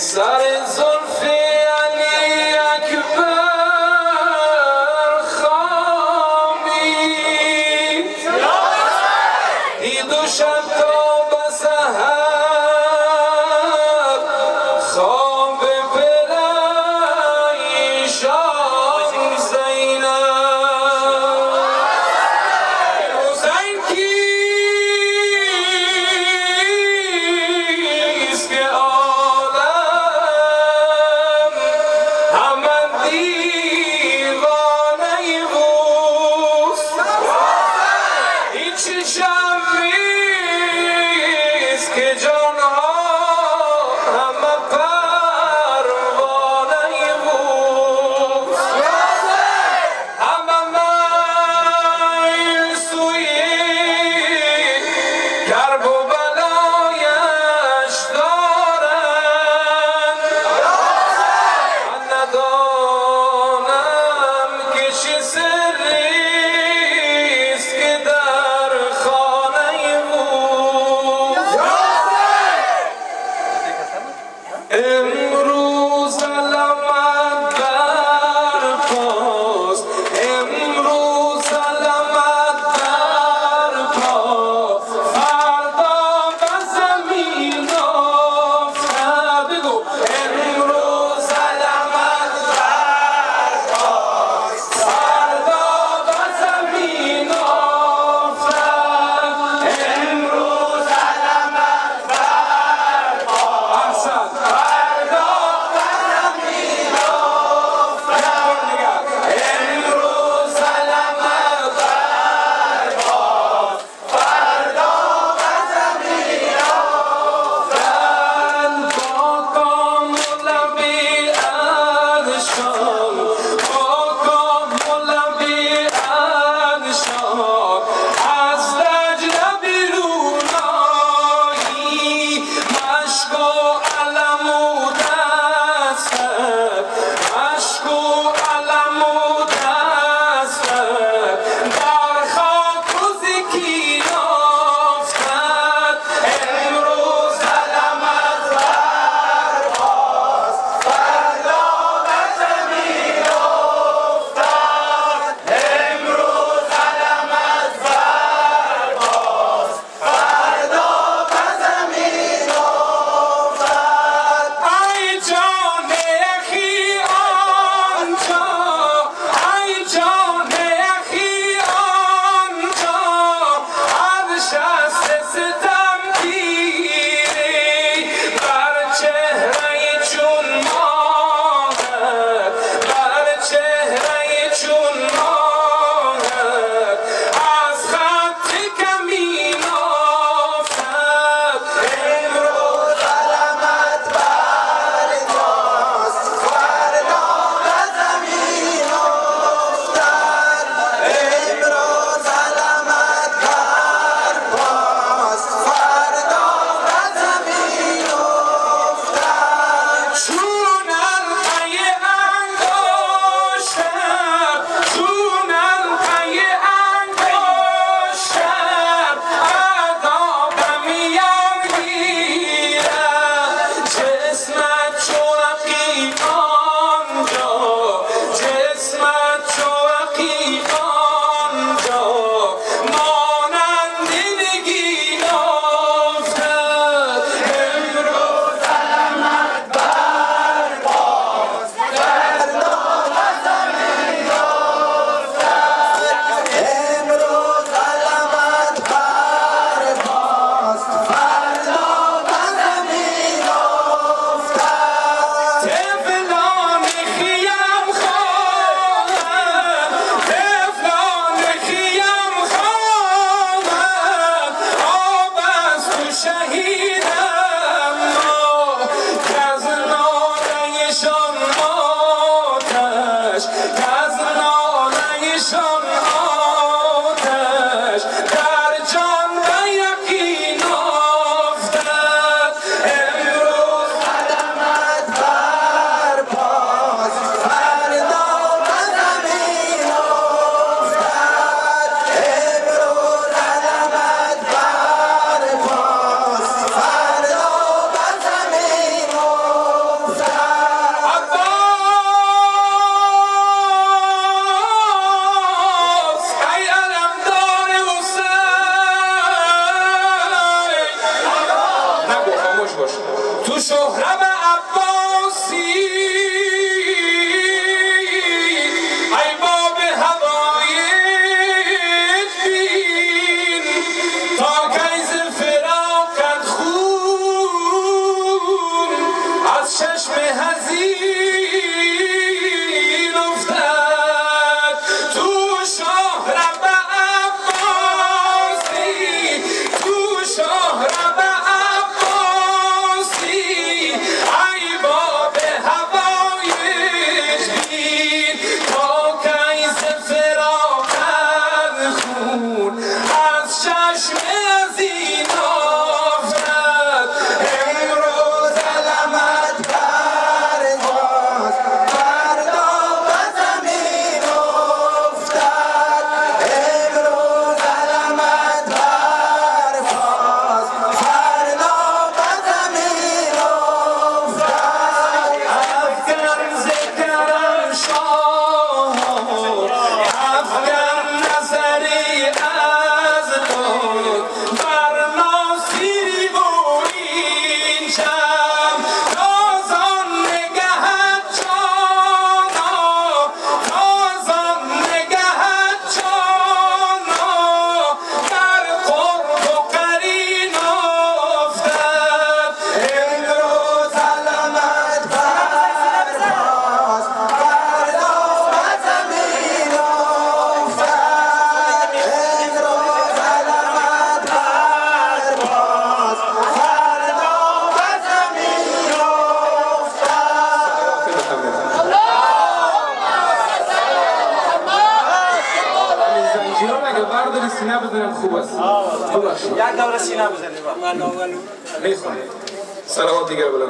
sun is. on on. خوش باشه. تو شهرم عباسی می‌دونم خوب است. خوب است یک دور سینه بزنید من اول می‌خونم سلامات دیگه بلند